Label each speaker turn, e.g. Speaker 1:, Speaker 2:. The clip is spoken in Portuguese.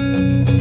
Speaker 1: Música